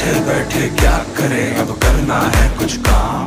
बैठे बैठे क्या करें? अब करना है कुछ काम।